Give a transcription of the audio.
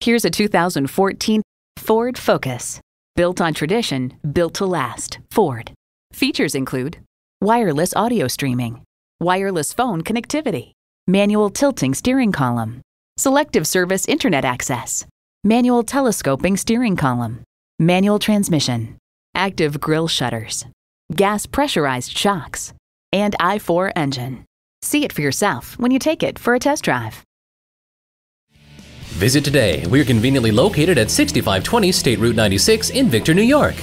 Here's a 2014 Ford Focus. Built on tradition, built to last. Ford. Features include wireless audio streaming, wireless phone connectivity, manual tilting steering column, selective service internet access, manual telescoping steering column, manual transmission, active grille shutters, gas pressurized shocks, and i4 engine. See it for yourself when you take it for a test drive. Visit today. We're conveniently located at 6520 State Route 96 in Victor, New York.